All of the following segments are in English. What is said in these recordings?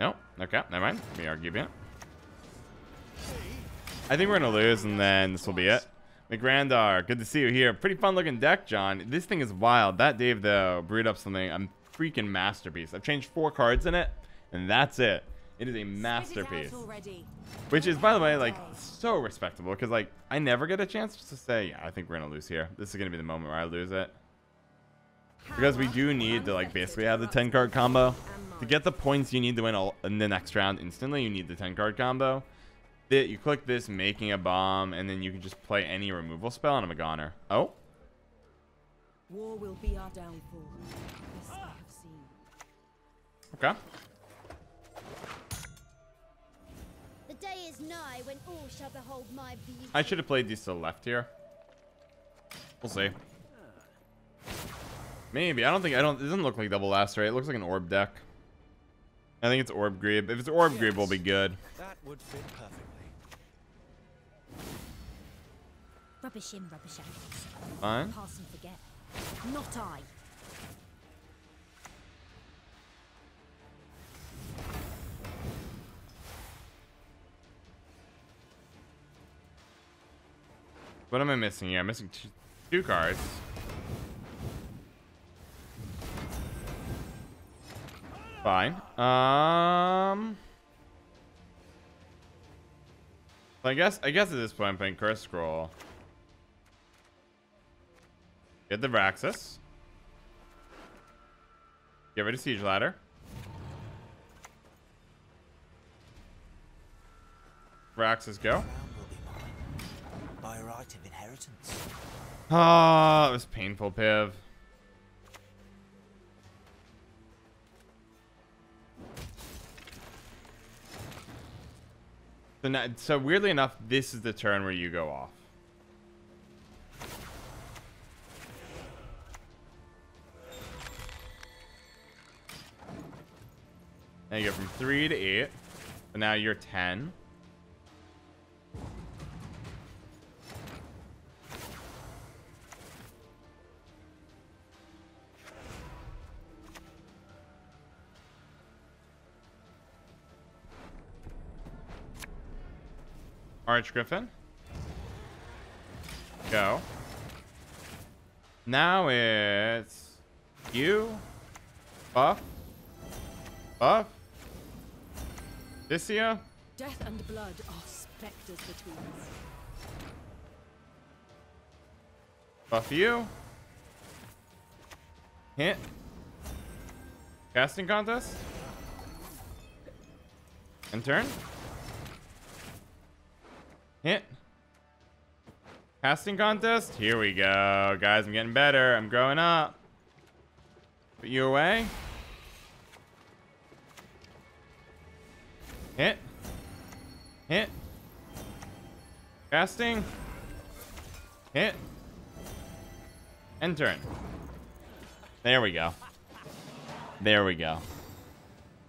No. Okay. Never mind. We are giving it. I think we're gonna lose, and then this will be it. McGrandar, good to see you here. Pretty fun looking deck, Jon. This thing is wild. DatDejvTho brewed up something. I'm freaking masterpiece. I've changed four cards in it, and that's it. It is a masterpiece. Which is, by the way, like so respectable because like I never get a chance just to say, yeah, I think we're gonna lose here. This is gonna be the moment where I lose it. Because we do need to like basically have the 10 card combo. To get the points you need to win all in the next round instantly, you need the 10 card combo. That you click this, making a bomb, and then you can just play any removal spell, and I'm a goner. Oh. War will be our downfall. This I have seen. Okay. The day is nigh when all shall behold my beauty. I should have played these to the left here. We'll see. Maybe. I don't think I don't it doesn't look like double last right? It looks like an orb deck. I think it's orb greeb. If it's orb greeb, we'll be good. That would fit perfectly. Rubbish in, rubbish out. Fine. Pass and forget. Not I. What am I missing here? I'm missing two, two cards. Fine. Um. I guess I guess at this point I'm playing Curse Scroll. Get the Vraxas. Get rid of Siege Ladder. Vraxas go. By right of inheritance. Ah, it was painful, Piv. So, now, so weirdly enough, this is the turn where you go off. Now you go from 3 to 8. And now you're 10. Arch Griffin. Go. Now it's you. Buff. Buff. Isia. Death and blood are specters between us. Buff you. Hit. Casting contest. And turn. Hit. Casting contest. Here we go. Guys, I'm getting better. I'm growing up. Put you away. Hit. Hit. Casting. Hit. Enter. There we go. There we go.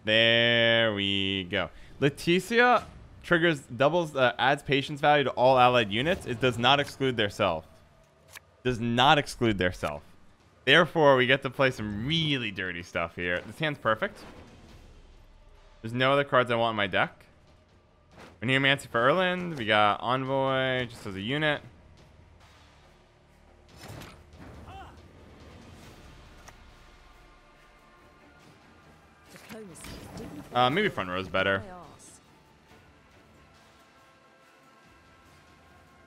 There we go. Leticia triggers doubles uh, adds patience value to all allied units. It does not exclude their self. Does not exclude their self. Therefore, we get to play some really dirty stuff here. This hand's perfect. There's no other cards I want in my deck. We're Oneiromancy for Erland. We got Envoy just as a unit. Uh, maybe front row's better.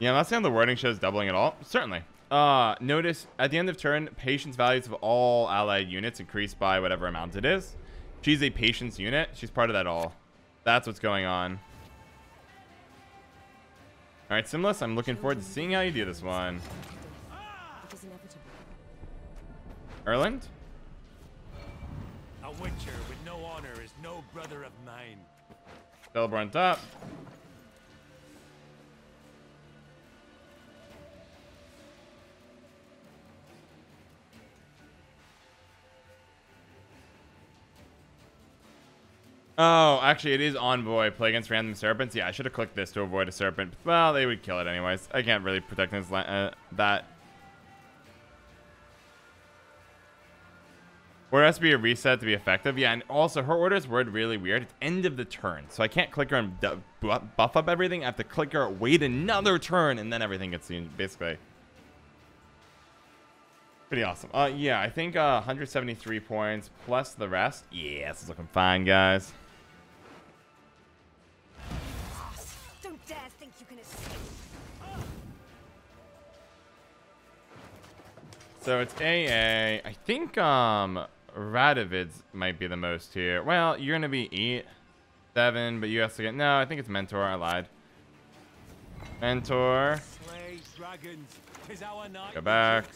Yeah, I'm not saying the wording shows doubling at all. Certainly. Uh, notice at the end of turn, patience values of all allied units increase by whatever amount it is. She's a patience unit. She's part of that all. That's what's going on. All right, Simless, I'm looking forward to seeing how you do this one. It is. Erland? A witcher with no honor is no brother of mine. Celebrant top. Oh, actually, it is Envoy. Play against random serpents. Yeah, I should have clicked this to avoid a serpent. Well, they would kill it anyways. I can't really protect this uh, that. Or it has to be a reset to be effective. Yeah, and also her order's word really weird. It's end of the turn. So I can't click her and buff up everything. I have to click her, wait another turn, and then everything gets seen, basically. Pretty awesome. Uh, yeah, I think uh, 173 points plus the rest. Yeah, this is looking fine, guys. So it's AA. I think um Radovid's might be the most here. Well, you're gonna be eight, seven, but you have to get no. I think it's Mentor. I lied. Mentor. Slay dragons. Tis our night. Go back.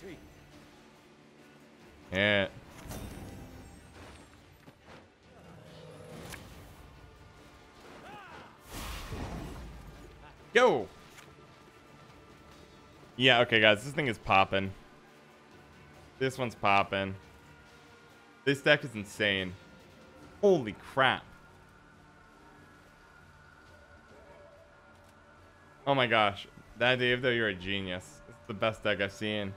Hit. Go. Yeah. Okay, guys. This thing is popping. This one's popping. This deck is insane. Holy crap. Oh my gosh. That Dave, though, you're a genius. It's the best deck I've seen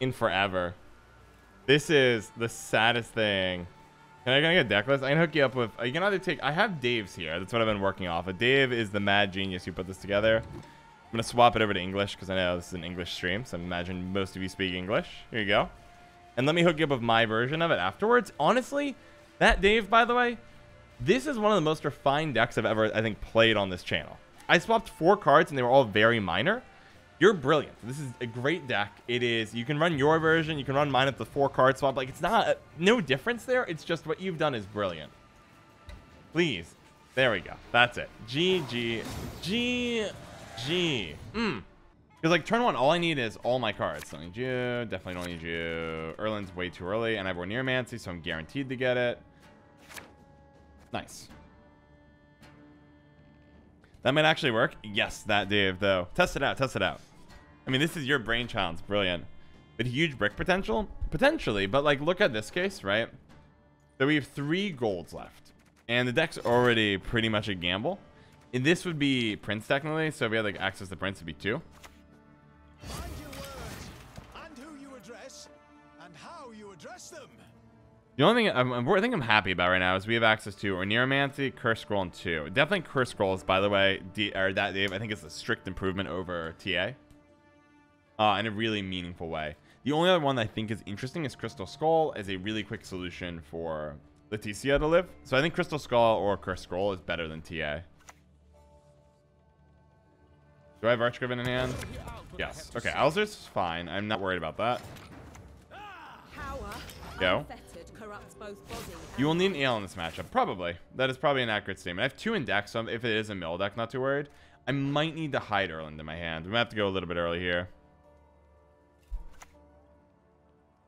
in forever. This is the saddest thing. Can I, get a deck list? I can hook you up with. You can either take. I have Dave's here. That's what I've been working off. of. Dave is the mad genius who put this together. I'm gonna swap it over to English because I know this is an English stream, so I imagine most of you speak English. Here you go. And let me hook you up with my version of it afterwards. Honestly, that Dave, by the way, this is one of the most refined decks I've ever, I think, played on this channel. I swapped four cards and they were all very minor. You're brilliant. This is a great deck. It is. You can run your version. You can run mine at the four card swap. Like it's not uh, no difference there. It's just what you've done is brilliant. Please. There we go. That's it. G G G G. Mm. Because like turn one, all I need is all my cards. Don't need you. Definitely don't need you. Erland's way too early, and I have Oneiromancy, so I'm guaranteed to get it. Nice. That might actually work. Yes, DatDejvTho. Test it out. Test it out. I mean, this is your brainchild. It's brilliant. But huge brick potential, potentially. But like, look at this case, right? So we have three golds left, and the deck's already pretty much a gamble. And this would be Prince technically. So if we had like access to Prince, it'd be two. Mind your words, and who you address, and how you address them. The only thing I'm, I'm, think I'm happy about right now is we have access to Oneiromancy, Curse Scroll, and two. Definitely Curse Scrolls, by the way, D, or that Dave. I think it's a strict improvement over TA, uh, in a really meaningful way. The only other one that I think is interesting is Crystal Skull as a really quick solution for Leticia to live. So I think Crystal Skull or Curse Scroll is better than TA. Do I have Archgriffin in hand? Yes. Okay, Alzur's fine. I'm not worried about that. Go. You will need an ale in this matchup. Probably. That is probably an accurate statement. I have two in deck, so if it is a mill deck, not too worried. I might need to hide Erland in my hand. We might have to go a little bit early here.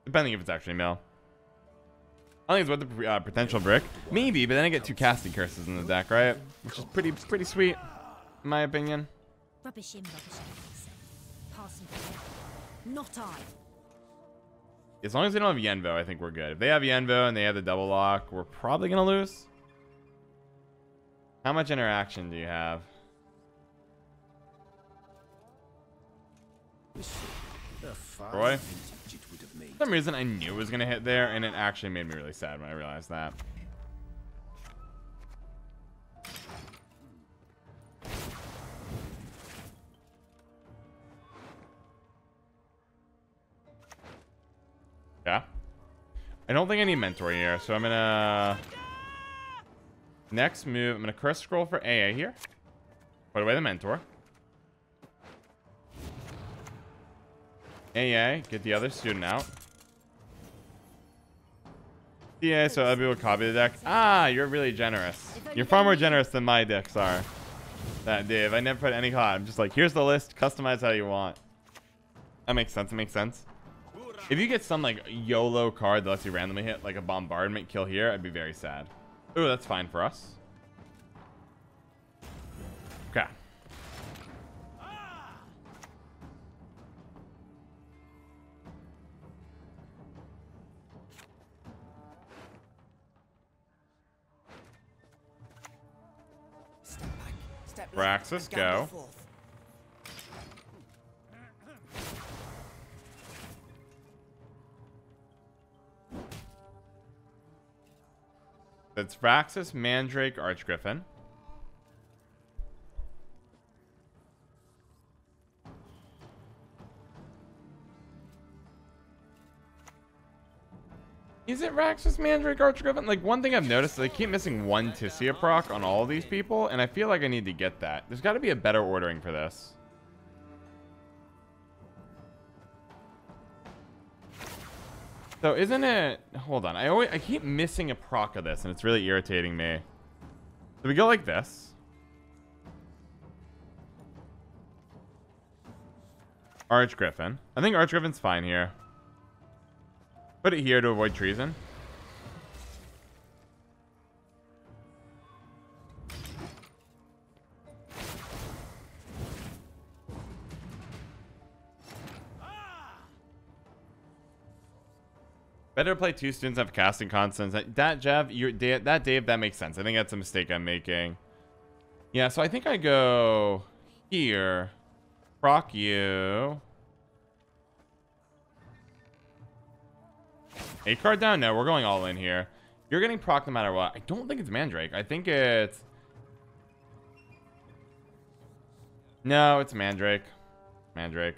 Depending if it's actually mill. I think it's worth the uh, potential brick. Maybe, but then I get two casting curses in the deck, right? Which is pretty pretty sweet, in my opinion. Rubbish in, rubbish for Not I. As long as they don't have Yenvo, I think we're good. If they have Yenvo and they have the double lock, we're probably going to lose. How much interaction do you have? Roy? For some reason, I knew it was going to hit there, and it actually made me really sad when I realized that. Yeah. I don't think I need mentor here, so I'm gonna next move. I'm gonna curse scroll for AA here. Put away the mentor. AA, get the other student out. Yeah, so other people copy the deck. Ah, you're really generous. You're far more generous than my decks are. That Dave, I never put any thought. I'm just like, here's the list, customize how you want. That makes sense. It makes sense. If you get some like YOLO card that lets you randomly hit like a bombardment kill here, I'd be very sad. Ooh, that's fine for us. Okay. Step back, step left, Raxus, go. That's Raxus, Mandrake, Archgriffin. Is it Raxus, Mandrake, Archgriffin? Like, one thing I've noticed is I keep missing one Tissaia proc on all these people, and I feel like I need to get that. There's got to be a better ordering for this. So isn't it... Hold on. I always I keep missing a proc of this, and it's really irritating me. So we go like this. Arch Griffin. I think Arch Griffin's fine here. Put it here to avoid treason. Better play two students have casting constants. That, Jeff, you that Dave, that makes sense. I think that's a mistake I'm making. Yeah, so I think I go here. Proc you. A card down? No, we're going all in here. You're getting proc no matter what. I don't think it's Mandrake. I think it's... No, it's Mandrake. Mandrake.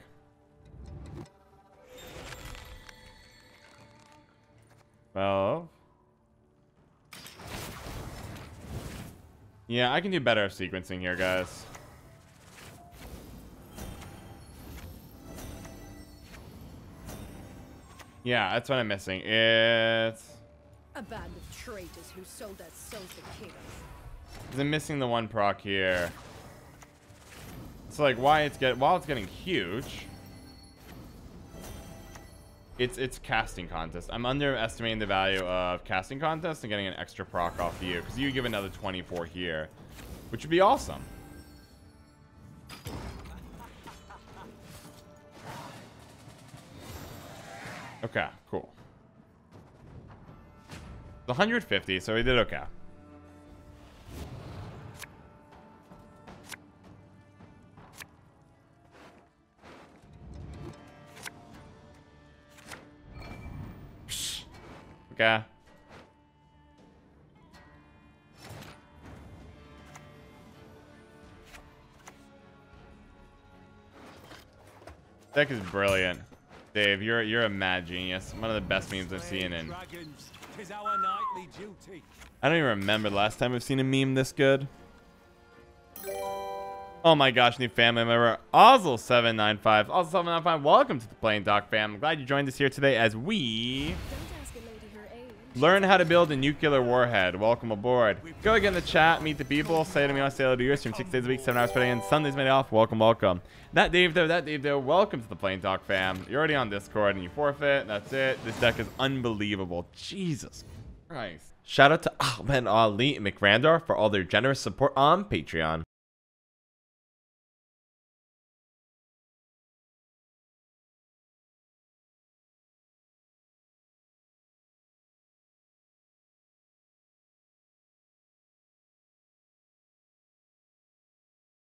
Well... Yeah, I can do better sequencing here, guys. Yeah, that's what I'm missing. It's... A band of traitors who sold their souls to killers. I'm missing the one proc here. So like why it's get while it's getting huge. It's it's casting contest. I'm underestimating the value of casting contest and getting an extra proc off you because you give another 24 here, which would be awesome. Okay, cool. The 150, so we did okay. Okay. Deck is brilliant. Dave, you're you're a mad genius. One of the best memes I've seen in. I don't even remember the last time I've seen a meme this good. Oh my gosh, new family member, Ozzel795. Ozzel795, welcome to the PlainTalk fam. I'm glad you joined us here today as we learn how to build a nuclear warhead. Welcome aboard. Go get in the chat, meet the people, say to me on say to your Stream six days a week, seven hours per day, and Sundays made off. Welcome, welcome. DatDejvTho, that Dave though, welcome to the PlainTalk fam. You're already on Discord and you forfeit. That's it. This deck is unbelievable. Jesus Christ. Shout out to oh Ahmed Ali and McRandar for all their generous support on Patreon.